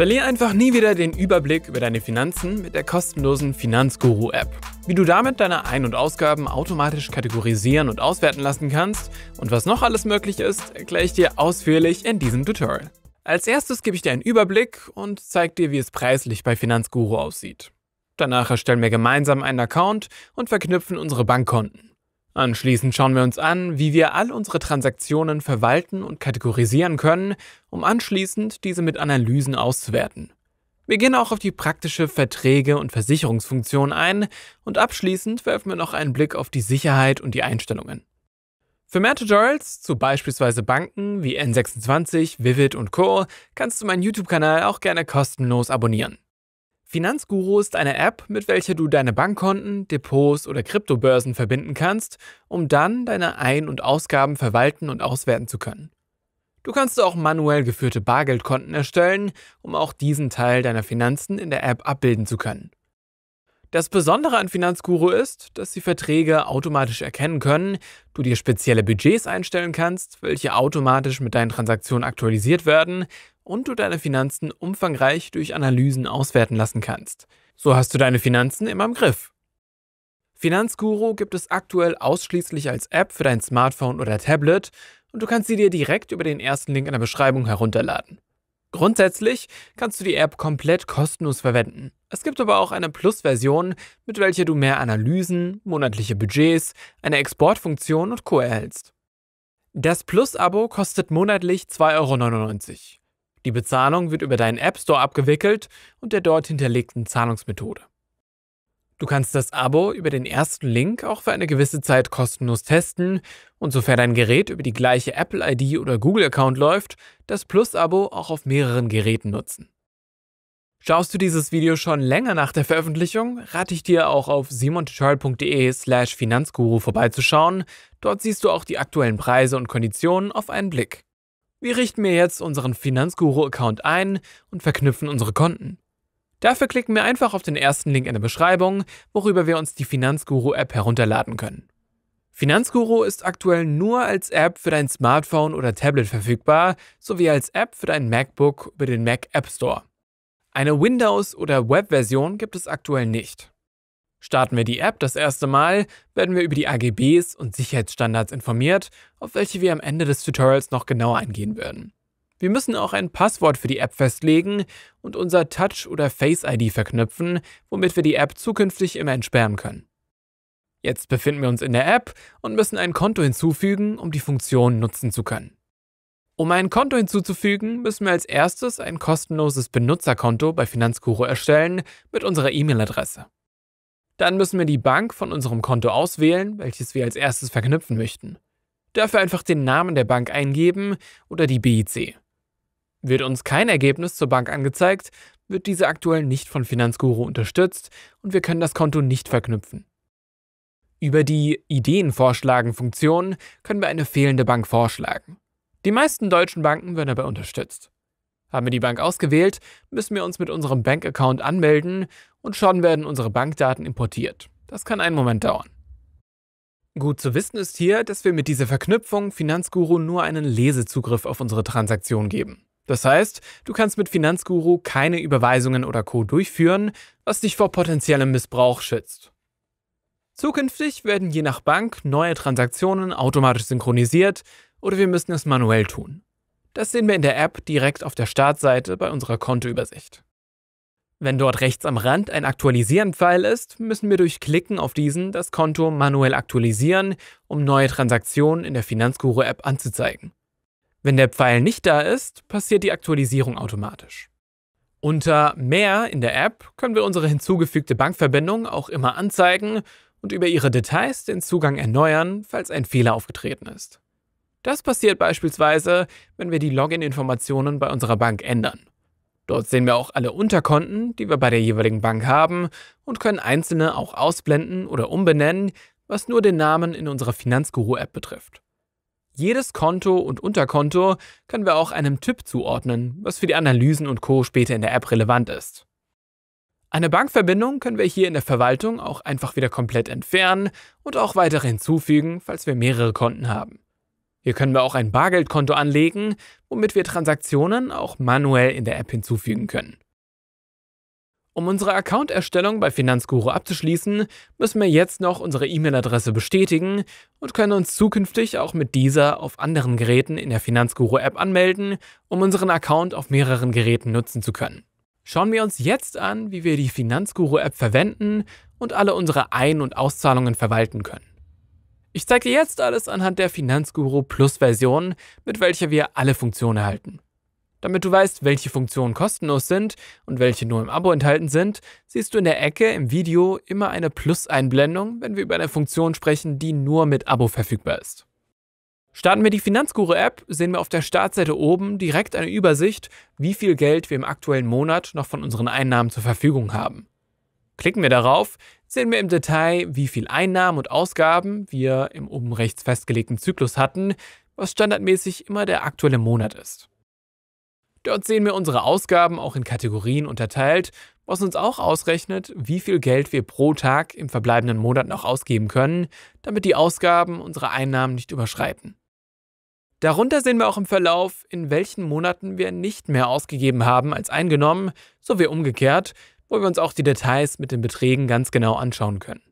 Verlier einfach nie wieder den Überblick über deine Finanzen mit der kostenlosen Finanzguru-App. Wie du damit deine Ein- und Ausgaben automatisch kategorisieren und auswerten lassen kannst und was noch alles möglich ist, erkläre ich dir ausführlich in diesem Tutorial. Als erstes gebe ich dir einen Überblick und zeige dir, wie es preislich bei Finanzguru aussieht. Danach erstellen wir gemeinsam einen Account und verknüpfen unsere Bankkonten. Anschließend schauen wir uns an, wie wir all unsere Transaktionen verwalten und kategorisieren können, um anschließend diese mit Analysen auszuwerten. Wir gehen auch auf die praktische Verträge- und Versicherungsfunktion ein und abschließend werfen wir noch einen Blick auf die Sicherheit und die Einstellungen. Für mehr Tutorials zu beispielsweise Banken wie N26, Vivid und Co. kannst du meinen YouTube-Kanal auch gerne kostenlos abonnieren. Finanzguru ist eine App, mit welcher du deine Bankkonten, Depots oder Kryptobörsen verbinden kannst, um dann deine Ein- und Ausgaben verwalten und auswerten zu können. Du kannst auch manuell geführte Bargeldkonten erstellen, um auch diesen Teil deiner Finanzen in der App abbilden zu können. Das Besondere an Finanzguru ist, dass sie Verträge automatisch erkennen können, du dir spezielle Budgets einstellen kannst, welche automatisch mit deinen Transaktionen aktualisiert werden und du deine Finanzen umfangreich durch Analysen auswerten lassen kannst. So hast du deine Finanzen immer im Griff. Finanzguru gibt es aktuell ausschließlich als App für dein Smartphone oder Tablet und du kannst sie dir direkt über den ersten Link in der Beschreibung herunterladen. Grundsätzlich kannst du die App komplett kostenlos verwenden. Es gibt aber auch eine Plus-Version, mit welcher du mehr Analysen, monatliche Budgets, eine Exportfunktion und Co. erhältst. Das Plus-Abo kostet monatlich 2,99 Euro. Die Bezahlung wird über deinen App Store abgewickelt und der dort hinterlegten Zahlungsmethode. Du kannst das Abo über den ersten Link auch für eine gewisse Zeit kostenlos testen und sofern dein Gerät über die gleiche Apple-ID oder Google-Account läuft, das Plus-Abo auch auf mehreren Geräten nutzen. Schaust du dieses Video schon länger nach der Veröffentlichung, rate ich dir auch auf simontutorial.de slash Finanzguru vorbeizuschauen. Dort siehst du auch die aktuellen Preise und Konditionen auf einen Blick. Wir richten mir jetzt unseren Finanzguru-Account ein und verknüpfen unsere Konten. Dafür klicken wir einfach auf den ersten Link in der Beschreibung, worüber wir uns die Finanzguru-App herunterladen können. Finanzguru ist aktuell nur als App für dein Smartphone oder Tablet verfügbar, sowie als App für dein MacBook über den Mac App Store. Eine Windows- oder Web-Version gibt es aktuell nicht. Starten wir die App das erste Mal, werden wir über die AGBs und Sicherheitsstandards informiert, auf welche wir am Ende des Tutorials noch genauer eingehen werden. Wir müssen auch ein Passwort für die App festlegen und unser Touch- oder Face-ID verknüpfen, womit wir die App zukünftig immer entsperren können. Jetzt befinden wir uns in der App und müssen ein Konto hinzufügen, um die Funktion nutzen zu können. Um ein Konto hinzuzufügen, müssen wir als erstes ein kostenloses Benutzerkonto bei Finanzguru erstellen mit unserer E-Mail-Adresse. Dann müssen wir die Bank von unserem Konto auswählen, welches wir als erstes verknüpfen möchten. Dafür einfach den Namen der Bank eingeben oder die BIC. Wird uns kein Ergebnis zur Bank angezeigt, wird diese aktuell nicht von Finanzguru unterstützt und wir können das Konto nicht verknüpfen. Über die Ideen-Vorschlagen-Funktion können wir eine fehlende Bank vorschlagen. Die meisten deutschen Banken werden dabei unterstützt. Haben wir die Bank ausgewählt, müssen wir uns mit unserem Bankaccount anmelden und schon werden unsere Bankdaten importiert. Das kann einen Moment dauern. Gut zu wissen ist hier, dass wir mit dieser Verknüpfung Finanzguru nur einen Lesezugriff auf unsere Transaktion geben. Das heißt, du kannst mit Finanzguru keine Überweisungen oder Co. durchführen, was dich vor potenziellem Missbrauch schützt. Zukünftig werden je nach Bank neue Transaktionen automatisch synchronisiert oder wir müssen es manuell tun. Das sehen wir in der App direkt auf der Startseite bei unserer Kontoübersicht. Wenn dort rechts am Rand ein Aktualisieren-Pfeil ist, müssen wir durch Klicken auf diesen das Konto manuell aktualisieren, um neue Transaktionen in der Finanzguru-App anzuzeigen. Wenn der Pfeil nicht da ist, passiert die Aktualisierung automatisch. Unter Mehr in der App können wir unsere hinzugefügte Bankverbindung auch immer anzeigen und über ihre Details den Zugang erneuern, falls ein Fehler aufgetreten ist. Das passiert beispielsweise, wenn wir die Login-Informationen bei unserer Bank ändern. Dort sehen wir auch alle Unterkonten, die wir bei der jeweiligen Bank haben und können einzelne auch ausblenden oder umbenennen, was nur den Namen in unserer Finanzguru-App betrifft. Jedes Konto und Unterkonto können wir auch einem Typ zuordnen, was für die Analysen und Co. später in der App relevant ist. Eine Bankverbindung können wir hier in der Verwaltung auch einfach wieder komplett entfernen und auch weitere hinzufügen, falls wir mehrere Konten haben. Hier können wir auch ein Bargeldkonto anlegen, womit wir Transaktionen auch manuell in der App hinzufügen können. Um unsere Account-Erstellung bei Finanzguru abzuschließen, müssen wir jetzt noch unsere E-Mail-Adresse bestätigen und können uns zukünftig auch mit dieser auf anderen Geräten in der Finanzguru-App anmelden, um unseren Account auf mehreren Geräten nutzen zu können. Schauen wir uns jetzt an, wie wir die Finanzguru-App verwenden und alle unsere Ein- und Auszahlungen verwalten können. Ich zeige dir jetzt alles anhand der Finanzguru Plus-Version, mit welcher wir alle Funktionen erhalten. Damit du weißt, welche Funktionen kostenlos sind und welche nur im Abo enthalten sind, siehst du in der Ecke im Video immer eine Plus-Einblendung, wenn wir über eine Funktion sprechen, die nur mit Abo verfügbar ist. Starten wir die Finanzguru-App, sehen wir auf der Startseite oben direkt eine Übersicht, wie viel Geld wir im aktuellen Monat noch von unseren Einnahmen zur Verfügung haben. Klicken wir darauf, sehen wir im Detail, wie viel Einnahmen und Ausgaben wir im oben rechts festgelegten Zyklus hatten, was standardmäßig immer der aktuelle Monat ist. Dort sehen wir unsere Ausgaben auch in Kategorien unterteilt, was uns auch ausrechnet, wie viel Geld wir pro Tag im verbleibenden Monat noch ausgeben können, damit die Ausgaben unsere Einnahmen nicht überschreiten. Darunter sehen wir auch im Verlauf, in welchen Monaten wir nicht mehr ausgegeben haben als eingenommen, sowie umgekehrt, wo wir uns auch die Details mit den Beträgen ganz genau anschauen können.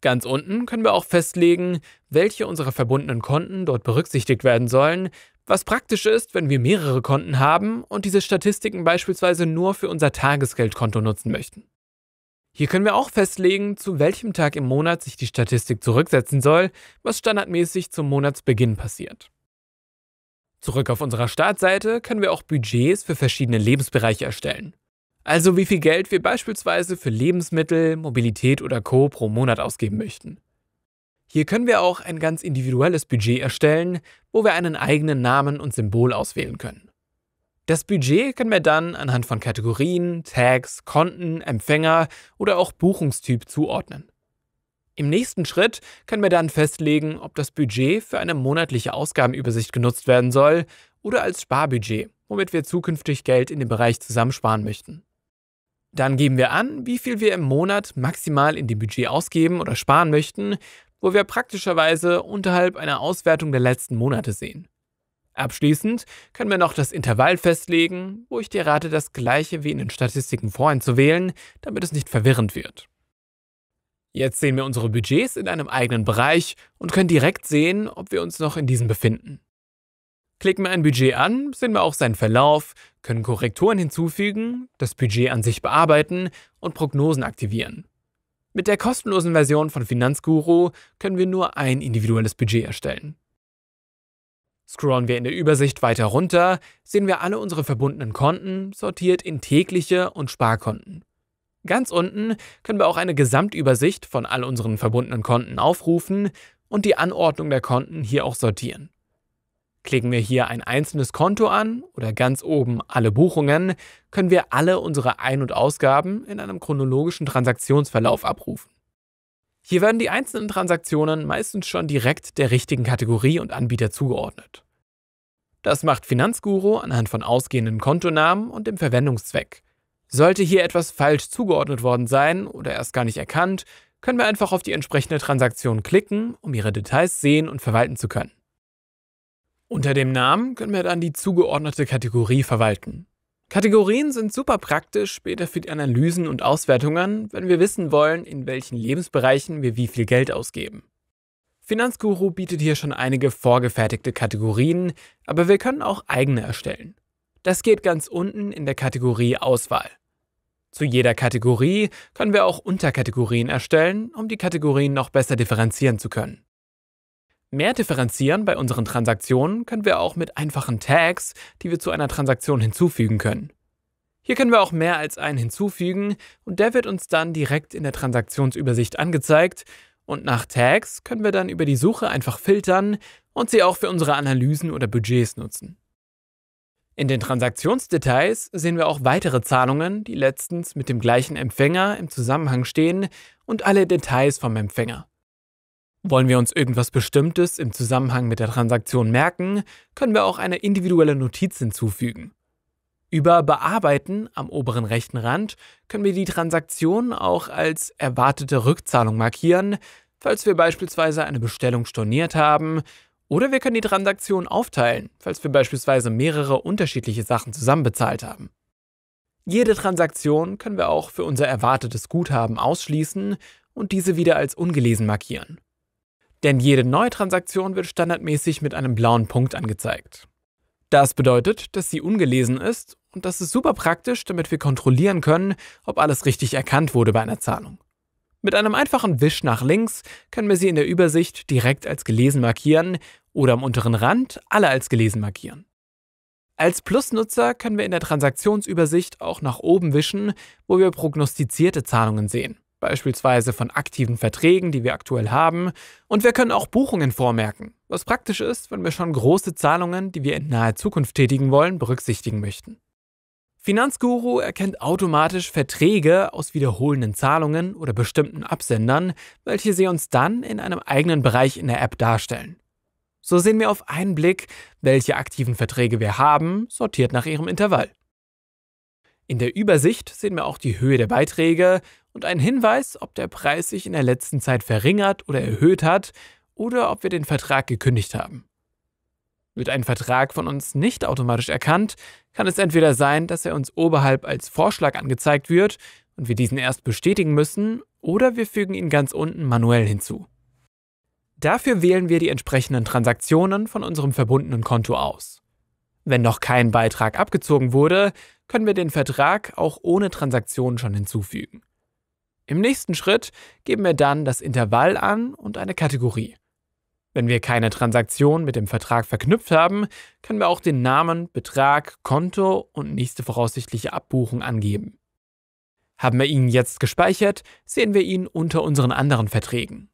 Ganz unten können wir auch festlegen, welche unserer verbundenen Konten dort berücksichtigt werden sollen, was praktisch ist, wenn wir mehrere Konten haben und diese Statistiken beispielsweise nur für unser Tagesgeldkonto nutzen möchten. Hier können wir auch festlegen, zu welchem Tag im Monat sich die Statistik zurücksetzen soll, was standardmäßig zum Monatsbeginn passiert. Zurück auf unserer Startseite können wir auch Budgets für verschiedene Lebensbereiche erstellen. Also wie viel Geld wir beispielsweise für Lebensmittel, Mobilität oder Co pro Monat ausgeben möchten. Hier können wir auch ein ganz individuelles Budget erstellen, wo wir einen eigenen Namen und Symbol auswählen können. Das Budget können wir dann anhand von Kategorien, Tags, Konten, Empfänger oder auch Buchungstyp zuordnen. Im nächsten Schritt können wir dann festlegen, ob das Budget für eine monatliche Ausgabenübersicht genutzt werden soll oder als Sparbudget, womit wir zukünftig Geld in dem Bereich zusammensparen möchten. Dann geben wir an, wie viel wir im Monat maximal in dem Budget ausgeben oder sparen möchten, wo wir praktischerweise unterhalb einer Auswertung der letzten Monate sehen. Abschließend können wir noch das Intervall festlegen, wo ich dir rate, das gleiche wie in den Statistiken vorhin zu wählen, damit es nicht verwirrend wird. Jetzt sehen wir unsere Budgets in einem eigenen Bereich und können direkt sehen, ob wir uns noch in diesem befinden. Klicken wir ein Budget an, sehen wir auch seinen Verlauf, können Korrekturen hinzufügen, das Budget an sich bearbeiten und Prognosen aktivieren. Mit der kostenlosen Version von Finanzguru können wir nur ein individuelles Budget erstellen. Scrollen wir in der Übersicht weiter runter, sehen wir alle unsere verbundenen Konten, sortiert in tägliche und Sparkonten. Ganz unten können wir auch eine Gesamtübersicht von all unseren verbundenen Konten aufrufen und die Anordnung der Konten hier auch sortieren. Klicken wir hier ein einzelnes Konto an oder ganz oben alle Buchungen, können wir alle unsere Ein- und Ausgaben in einem chronologischen Transaktionsverlauf abrufen. Hier werden die einzelnen Transaktionen meistens schon direkt der richtigen Kategorie und Anbieter zugeordnet. Das macht Finanzguru anhand von ausgehenden Kontonamen und dem Verwendungszweck. Sollte hier etwas falsch zugeordnet worden sein oder erst gar nicht erkannt, können wir einfach auf die entsprechende Transaktion klicken, um ihre Details sehen und verwalten zu können. Unter dem Namen können wir dann die zugeordnete Kategorie verwalten. Kategorien sind super praktisch später für die Analysen und Auswertungen, wenn wir wissen wollen, in welchen Lebensbereichen wir wie viel Geld ausgeben. Finanzguru bietet hier schon einige vorgefertigte Kategorien, aber wir können auch eigene erstellen. Das geht ganz unten in der Kategorie Auswahl. Zu jeder Kategorie können wir auch Unterkategorien erstellen, um die Kategorien noch besser differenzieren zu können. Mehr differenzieren bei unseren Transaktionen können wir auch mit einfachen Tags, die wir zu einer Transaktion hinzufügen können. Hier können wir auch mehr als einen hinzufügen und der wird uns dann direkt in der Transaktionsübersicht angezeigt und nach Tags können wir dann über die Suche einfach filtern und sie auch für unsere Analysen oder Budgets nutzen. In den Transaktionsdetails sehen wir auch weitere Zahlungen, die letztens mit dem gleichen Empfänger im Zusammenhang stehen und alle Details vom Empfänger. Wollen wir uns irgendwas Bestimmtes im Zusammenhang mit der Transaktion merken, können wir auch eine individuelle Notiz hinzufügen. Über Bearbeiten am oberen rechten Rand können wir die Transaktion auch als erwartete Rückzahlung markieren, falls wir beispielsweise eine Bestellung storniert haben Oder wir können die Transaktion aufteilen, falls wir beispielsweise mehrere unterschiedliche Sachen zusammen bezahlt haben. Jede Transaktion können wir auch für unser erwartetes Guthaben ausschließen und diese wieder als ungelesen markieren. Denn jede neue Transaktion wird standardmäßig mit einem blauen Punkt angezeigt. Das bedeutet, dass sie ungelesen ist und das ist super praktisch, damit wir kontrollieren können, ob alles richtig erkannt wurde bei einer Zahlung. Mit einem einfachen Wisch nach links können wir sie in der Übersicht direkt als gelesen markieren oder am unteren Rand alle als gelesen markieren. Als Plusnutzer können wir in der Transaktionsübersicht auch nach oben wischen, wo wir prognostizierte Zahlungen sehen, beispielsweise von aktiven Verträgen, die wir aktuell haben, und wir können auch Buchungen vormerken, was praktisch ist, wenn wir schon große Zahlungen, die wir in naher Zukunft tätigen wollen, berücksichtigen möchten. Finanzguru erkennt automatisch Verträge aus wiederholenden Zahlungen oder bestimmten Absendern, welche sie uns dann in einem eigenen Bereich in der App darstellen. So sehen wir auf einen Blick, welche aktiven Verträge wir haben, sortiert nach ihrem Intervall. In der Übersicht sehen wir auch die Höhe der Beiträge und einen Hinweis, ob der Preis sich in der letzten Zeit verringert oder erhöht hat oder ob wir den Vertrag gekündigt haben. Wird ein Vertrag von uns nicht automatisch erkannt, kann es entweder sein, dass er uns oberhalb als Vorschlag angezeigt wird und wir diesen erst bestätigen müssen, oder wir fügen ihn ganz unten manuell hinzu. Dafür wählen wir die entsprechenden Transaktionen von unserem verbundenen Konto aus. Wenn noch kein Beitrag abgezogen wurde, können wir den Vertrag auch ohne Transaktion schon hinzufügen. Im nächsten Schritt geben wir dann das Intervall an und eine Kategorie. Wenn wir keine Transaktion mit dem Vertrag verknüpft haben, können wir auch den Namen, Betrag, Konto und nächste voraussichtliche Abbuchung angeben. Haben wir ihn jetzt gespeichert, sehen wir ihn unter unseren anderen Verträgen.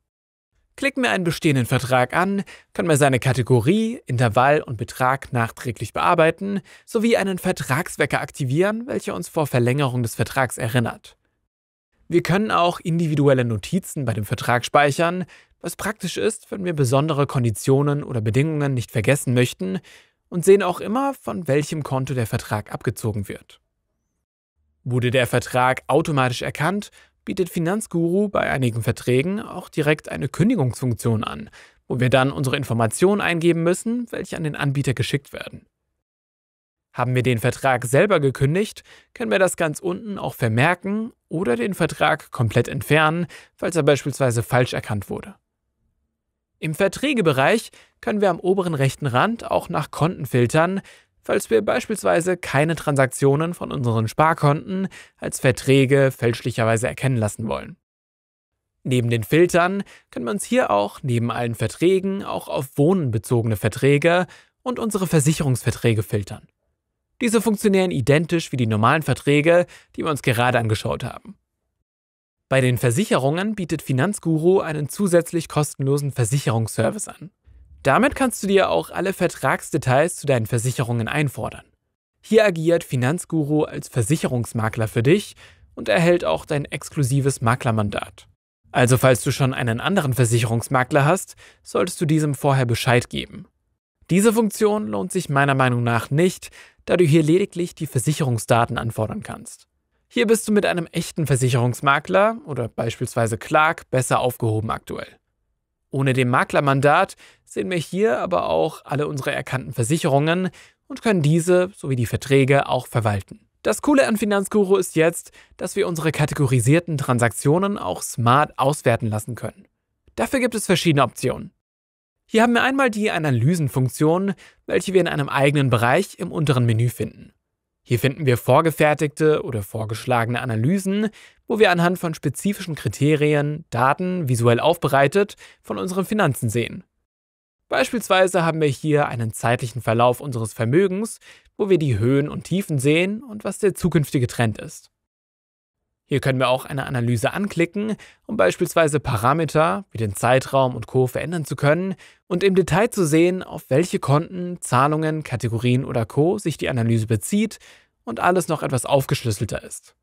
Klicken wir einen bestehenden Vertrag an, können wir seine Kategorie, Intervall und Betrag nachträglich bearbeiten, sowie einen Vertragswecker aktivieren, welcher uns vor Verlängerung des Vertrags erinnert. Wir können auch individuelle Notizen bei dem Vertrag speichern, was praktisch ist, wenn wir besondere Konditionen oder Bedingungen nicht vergessen möchten und sehen auch immer, von welchem Konto der Vertrag abgezogen wird. Wurde der Vertrag automatisch erkannt, bietet Finanzguru bei einigen Verträgen auch direkt eine Kündigungsfunktion an, wo wir dann unsere Informationen eingeben müssen, welche an den Anbieter geschickt werden. Haben wir den Vertrag selber gekündigt, können wir das ganz unten auch vermerken oder den Vertrag komplett entfernen, falls er beispielsweise falsch erkannt wurde. Im Verträgebereich können wir am oberen rechten Rand auch nach Konten filtern, falls wir beispielsweise keine Transaktionen von unseren Sparkonten als Verträge fälschlicherweise erkennen lassen wollen. Neben den Filtern können wir uns hier auch neben allen Verträgen auch auf Wohnen bezogene Verträge und unsere Versicherungsverträge filtern. Diese funktionieren identisch wie die normalen Verträge, die wir uns gerade angeschaut haben. Bei den Versicherungen bietet Finanzguru einen zusätzlich kostenlosen Versicherungsservice an. Damit kannst du dir auch alle Vertragsdetails zu deinen Versicherungen einfordern. Hier agiert Finanzguru als Versicherungsmakler für dich und erhält auch dein exklusives Maklermandat. Also falls du schon einen anderen Versicherungsmakler hast, solltest du diesem vorher Bescheid geben. Diese Funktion lohnt sich meiner Meinung nach nicht, da du hier lediglich die Versicherungsdaten anfordern kannst. Hier bist du mit einem echten Versicherungsmakler oder beispielsweise Clark besser aufgehoben aktuell. Ohne dem Maklermandat sehen wir hier aber auch alle unsere erkannten Versicherungen und können diese sowie die Verträge auch verwalten. Das Coole an Finanzguru ist jetzt, dass wir unsere kategorisierten Transaktionen auch smart auswerten lassen können. Dafür gibt es verschiedene Optionen. Hier haben wir einmal die Analysenfunktion, welche wir in einem eigenen Bereich im unteren Menü finden. Hier finden wir vorgefertigte oder vorgeschlagene Analysen, wo wir anhand von spezifischen Kriterien Daten visuell aufbereitet von unseren Finanzen sehen. Beispielsweise haben wir hier einen zeitlichen Verlauf unseres Vermögens, wo wir die Höhen und Tiefen sehen und was der zukünftige Trend ist. Hier können wir auch eine Analyse anklicken, um beispielsweise Parameter wie den Zeitraum und Co. verändern zu können und im Detail zu sehen, auf welche Konten, Zahlungen, Kategorien oder Co. sich die Analyse bezieht und alles noch etwas aufgeschlüsselter ist.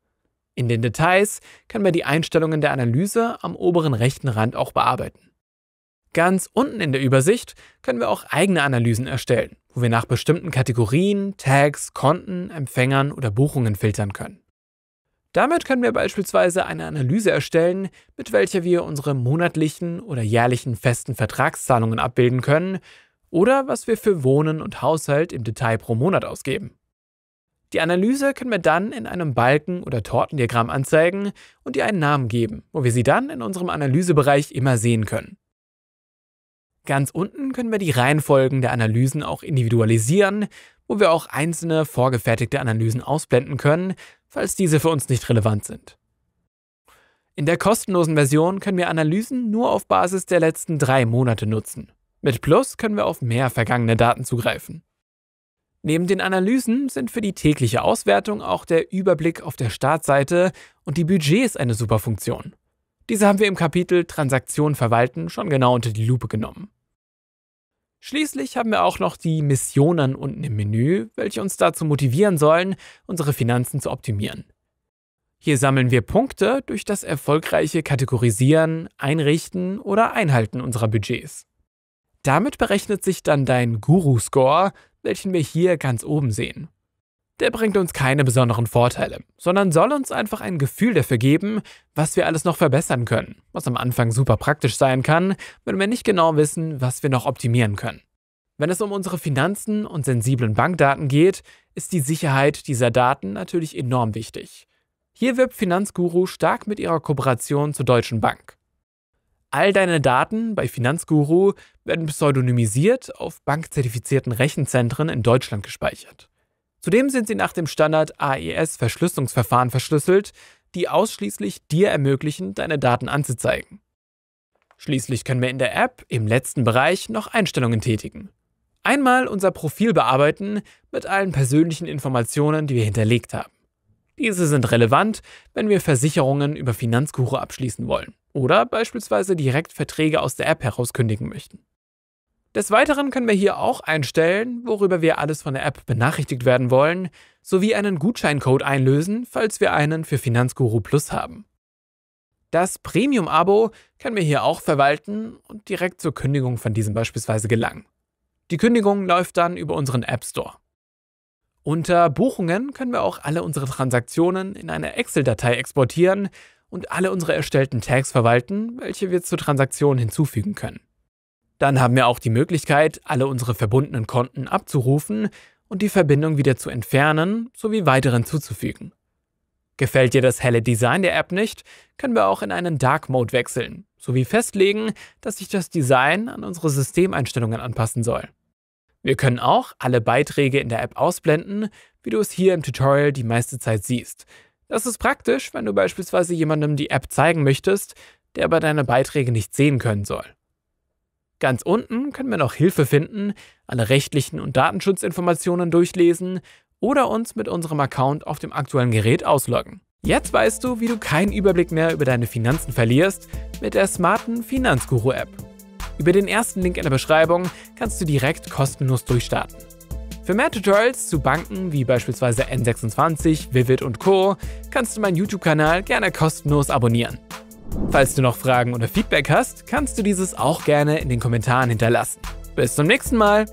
In den Details können wir die Einstellungen der Analyse am oberen rechten Rand auch bearbeiten. Ganz unten in der Übersicht können wir auch eigene Analysen erstellen, wo wir nach bestimmten Kategorien, Tags, Konten, Empfängern oder Buchungen filtern können. Damit können wir beispielsweise eine Analyse erstellen, mit welcher wir unsere monatlichen oder jährlichen festen Vertragszahlungen abbilden können oder was wir für Wohnen und Haushalt im Detail pro Monat ausgeben. Die Analyse können wir dann in einem Balken- oder Tortendiagramm anzeigen und ihr einen Namen geben, wo wir sie dann in unserem Analysebereich immer sehen können. Ganz unten können wir die Reihenfolgen der Analysen auch individualisieren, wo wir auch einzelne vorgefertigte Analysen ausblenden können, falls diese für uns nicht relevant sind. In der kostenlosen Version können wir Analysen nur auf Basis der letzten drei Monate nutzen. Mit Plus können wir auf mehr vergangene Daten zugreifen. Neben den Analysen sind für die tägliche Auswertung auch der Überblick auf der Startseite und die Budgets eine super Funktion. Diese haben wir im Kapitel Transaktionen verwalten schon genau unter die Lupe genommen. Schließlich haben wir auch noch die Missionen unten im Menü, welche uns dazu motivieren sollen, unsere Finanzen zu optimieren. Hier sammeln wir Punkte durch das erfolgreiche Kategorisieren, Einrichten oder Einhalten unserer Budgets. Damit berechnet sich dann dein Guru-Score, welchen wir hier ganz oben sehen. Der bringt uns keine besonderen Vorteile, sondern soll uns einfach ein Gefühl dafür geben, was wir alles noch verbessern können, was am Anfang super praktisch sein kann, wenn wir nicht genau wissen, was wir noch optimieren können. Wenn es um unsere Finanzen und sensiblen Bankdaten geht, ist die Sicherheit dieser Daten natürlich enorm wichtig. Hier wirbt Finanzguru stark mit ihrer Kooperation zur Deutschen Bank. All deine Daten bei Finanzguru werden pseudonymisiert auf bankzertifizierten Rechenzentren in Deutschland gespeichert. Zudem sind sie nach dem Standard AES-Verschlüsselungsverfahren verschlüsselt, die ausschließlich dir ermöglichen, deine Daten anzuzeigen. Schließlich können wir in der App im letzten Bereich noch Einstellungen tätigen. Einmal unser Profil bearbeiten mit allen persönlichen Informationen, die wir hinterlegt haben. Diese sind relevant, wenn wir Versicherungen über Finanzguru abschließen wollen oder beispielsweise direkt Verträge aus der App heraus kündigen möchten. Des Weiteren können wir hier auch einstellen, worüber wir alles von der App benachrichtigt werden wollen, sowie einen Gutscheincode einlösen, falls wir einen für Finanzguru Plus haben. Das Premium-Abo können wir hier auch verwalten und direkt zur Kündigung von diesem beispielsweise gelangen. Die Kündigung läuft dann über unseren App Store. Unter Buchungen können wir auch alle unsere Transaktionen in eine Excel-Datei exportieren und alle unsere erstellten Tags verwalten, welche wir zur Transaktion hinzufügen können. Dann haben wir auch die Möglichkeit, alle unsere verbundenen Konten abzurufen und die Verbindung wieder zu entfernen sowie weiteren zuzufügen. Gefällt dir das helle Design der App nicht, können wir auch in einen Dark Mode wechseln, sowie festlegen, dass sich das Design an unsere Systemeinstellungen anpassen soll. Wir können auch alle Beiträge in der App ausblenden, wie du es hier im Tutorial die meiste Zeit siehst. Das ist praktisch, wenn du beispielsweise jemandem die App zeigen möchtest, der aber deine Beiträge nicht sehen können soll. Ganz unten können wir noch Hilfe finden, alle rechtlichen und Datenschutzinformationen durchlesen oder uns mit unserem Account auf dem aktuellen Gerät ausloggen. Jetzt weißt du, wie du keinen Überblick mehr über deine Finanzen verlierst mit der smarten Finanzguru-App. Über den ersten Link in der Beschreibung kannst du direkt kostenlos durchstarten. Für mehr Tutorials zu Banken wie beispielsweise N26, Vivid und Co. kannst du meinen YouTube-Kanal gerne kostenlos abonnieren. Falls du noch Fragen oder Feedback hast, kannst du dieses auch gerne in den Kommentaren hinterlassen. Bis zum nächsten Mal!